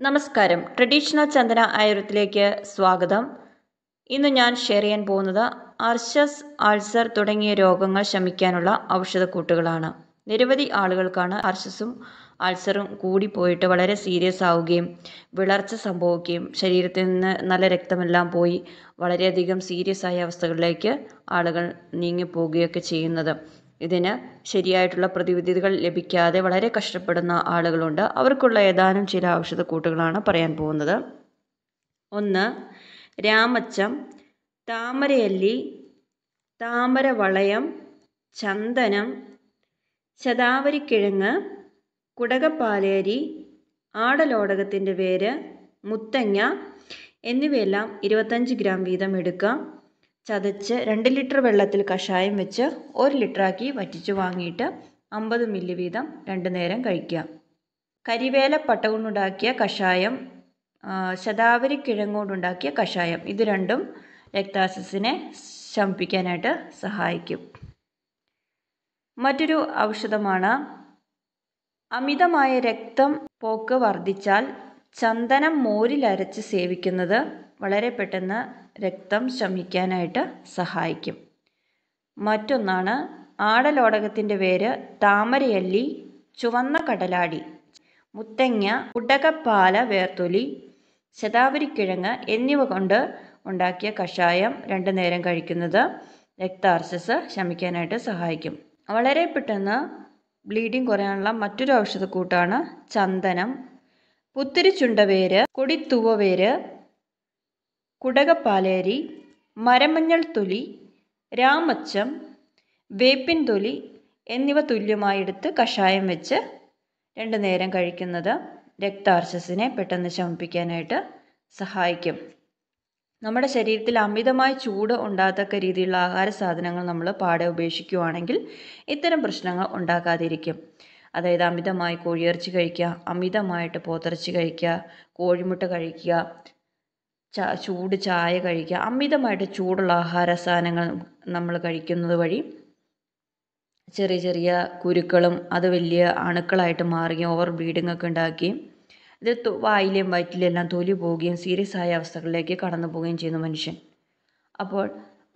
നമസ്കാരം. ട്രഡീഷണൽ ചന്ദന ആയുരത്തിലേക്ക് സ്വാഗതം. ഇന്ന് ഞാൻ ഷെയർ ചെയ്യാൻ പോകുന്നത് അർഷസ് അൾസർ തുടങ്ങിയ രോഗങ്ങൾ ശമിക്കാനുള്ള ഔഷധക്കൂട്ടുകളാണ്. നിരവധി ആളുകൾക്കാണ് അർഷസും അൾസറും കൂടിപ്പോയിട്ട് വളരെ സീരിയസ് ആവുകയും വിളർച്ച സംഭവിക്കുകയും ശരീരത്തിൽ നിന്ന് നല്ല രക്തമെല്ലാം പോയി വളരെയധികം സീരിയസ് ആയ അവസ്ഥകളിലേക്ക് ആളുകൾ നീങ്ങിപ്പോവുകയൊക്കെ ചെയ്യുന്നത്. ഇതിന് ശരിയായിട്ടുള്ള പ്രതിവിധികൾ ലഭിക്കാതെ വളരെ കഷ്ടപ്പെടുന്ന ആളുകളുണ്ട്. അവർക്കുള്ള ഏതാനും ചില ഔഷധക്കൂട്ടുകളാണ് പറയാൻ പോകുന്നത്. ഒന്ന് രാമച്ചം താമരയല്ലി താമരവളയം ചന്ദനം ശതാവരിക്കിഴങ്ങ് കുടകപ്പാലേരി ആടലോടകത്തിന്റെ വേര് മുത്തങ്ങ എന്നിവയെല്ലാം ഇരുപത്തഞ്ച് ഗ്രാം വീതം എടുക്കുക ചതച്ച് രണ്ട് ലിറ്റർ വെള്ളത്തിൽ കഷായം വെച്ച് ഒരു ലിറ്ററാക്കി വറ്റിച്ച് വാങ്ങിയിട്ട് അമ്പത് മില്ലി വീതം രണ്ട് നേരം കഴിക്കുക. കരിവേല പട്ട കൊണ്ടുണ്ടാക്കിയ കഷായം ശതാവരി കിഴങ്ങുകൊണ്ടുണ്ടാക്കിയ കഷായം ഇത് രണ്ടും രക്താസസിനെ ശമിപ്പിക്കാനായിട്ട് സഹായിക്കും. മറ്റൊരു ഔഷധമാണ് അമിതമായ രക്തം പോക്ക് വർദ്ധിച്ചാൽ ചന്ദനം മോരിലരച്ച് സേവിക്കുന്നത് വളരെ പെട്ടെന്ന് രക്തം ശമിക്കാനായിട്ട് സഹായിക്കും. മറ്റൊന്നാണ് ആടലോടകത്തിന്റെ വേര് താമരയല്ലി ചുവന്ന കടലാടി മുത്തങ്ങ ഉടകപ്പാല വേർത്തൊലി ശതാവരിക്കിഴങ്ങ് എന്നിവ കൊണ്ട് ഉണ്ടാക്കിയ കഷായം രണ്ടു നേരം കഴിക്കുന്നത് രക്താർശസ് ശമിക്കാനായിട്ട് സഹായിക്കും. വളരെ പെട്ടെന്ന് ബ്ലീഡിംഗ് കുറയാനുള്ള മറ്റൊരു ഔഷധക്കൂട്ടാണ് ചന്ദനം. പുത്തിരിച്ചുണ്ടവേര് കൊടിത്തുവവേര് കുടകപ്പാലേരി മരമഞ്ഞൾ തൊലി രാമച്ചം വേപ്പിൻ തൊലി എന്നിവ തുല്യമായെടുത്ത് കഷായം വെച്ച് രണ്ട് നേരം കഴിക്കുന്നത് രക്താർശസിനെ പെട്ടെന്ന് ശമിപ്പിക്കാനായിട്ട് സഹായിക്കും. നമ്മുടെ ശരീരത്തിൽ അമിതമായ ചൂട് ഉണ്ടാകത്തക്ക രീതിയിലുള്ള ആഹാര സാധനങ്ങൾ നമ്മൾ പാടെ ഉപേക്ഷിക്കുകയാണെങ്കിൽ ഇത്തരം പ്രശ്നങ്ങൾ ഉണ്ടാകാതിരിക്കും. അതായത് അമിതമായി കോഴിയിറച്ചി കഴിക്കുക അമിതമായിട്ട് പോത്തിറച്ചി കഴിക്കുക കോഴിമുട്ട കഴിക്കുക ചൂട് ചായ കഴിക്കുക. അമിതമായിട്ട് ചൂടുള്ള ആഹാര സാധനങ്ങൾ നമ്മൾ കഴിക്കുന്നത് വഴി ചെറിയ ചെറിയ കുരുക്കളും അത് വലിയ അണുക്കളായിട്ട് മാറുകയും ഓവർ ബ്ലീഡിംഗ് ഒക്കെ ഉണ്ടാക്കുകയും ഇത് വായിലെയും വയറ്റിലെയും എല്ലാം തൊലി പോവുകയും സീരിയസ് ആയ അവസ്ഥകളിലേക്ക് കടന്നു പോവുകയും ചെയ്യുന്നു മനുഷ്യൻ. അപ്പോൾ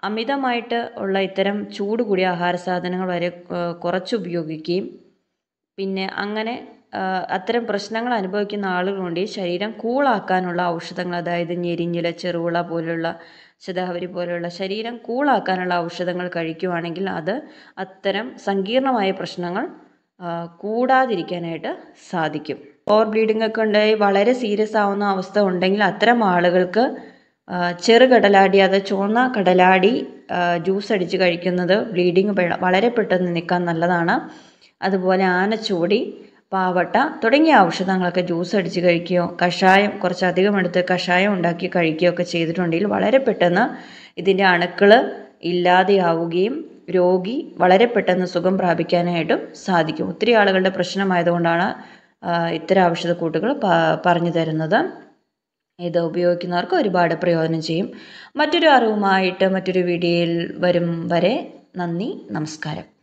അമിതമായിട്ട് ഉള്ള ഇത്തരം ചൂട് കൂടിയ ആഹാര സാധനങ്ങൾ വരെ കുറച്ച് ഉപയോഗിക്കുകയും പിന്നെ അങ്ങനെ അത്തരം പ്രശ്നങ്ങൾ അനുഭവിക്കുന്ന ആളുകളുണ്ട്. ഈ ശരീരം കൂളാക്കാനുള്ള ഔഷധങ്ങൾ അതായത് ഞെരിഞ്ഞില ചെറുവിള പോലുള്ള ശതാവരി പോലെയുള്ള ശരീരം കൂളാക്കാനുള്ള ഔഷധങ്ങൾ കഴിക്കുവാണെങ്കിൽ അത് അത്തരം സങ്കീർണമായ പ്രശ്നങ്ങൾ കൂടാതിരിക്കാനായിട്ട് സാധിക്കും. ഓവർ ബ്ലീഡിംഗ് ഒക്കെ ഉണ്ടായി വളരെ സീരിയസ് ആവുന്ന അവസ്ഥ ഉണ്ടെങ്കിൽ അത്തരം ആളുകൾക്ക് ചെറു കടലാടി അത് ചുവന്ന കടലാടി ജ്യൂസ് അടിച്ച് കഴിക്കുന്നത് ബ്ലീഡിങ് വളരെ പെട്ടെന്ന് നിൽക്കാൻ നല്ലതാണ്. അതുപോലെ ആനച്ചൂടി പാവട്ട തുടങ്ങിയ ഔഷധങ്ങളൊക്കെ ജ്യൂസ് അടിച്ച് കഴിക്കുകയോ കഷായം കുറച്ചധികം എടുത്ത് കഷായം ഉണ്ടാക്കി കഴിക്കുകയോ ഒക്കെ ചെയ്തിട്ടുണ്ടെങ്കിൽ വളരെ പെട്ടെന്ന് ഇതിന്റെ അണുക്കൾ ഇല്ലാതെയാവുകയും രോഗി വളരെ പെട്ടെന്ന് സുഖം പ്രാപിക്കാനായിട്ടും സാധിക്കും. ഒത്തിരി ആളുകളുടെ പ്രശ്നമായതുകൊണ്ടാണ് ഇത്തരം ഔഷധക്കൂട്ടുകൾ പറഞ്ഞു തരുന്നത്. ഇത് ഉപയോഗിക്കുന്നവർക്ക് ഒരുപാട് പ്രയോജനം ചെയ്യും. മറ്റൊരു അറിവുമായിട്ട് മറ്റൊരു വീഡിയോയിൽ വരും വരെ നന്ദി നമസ്കാരം.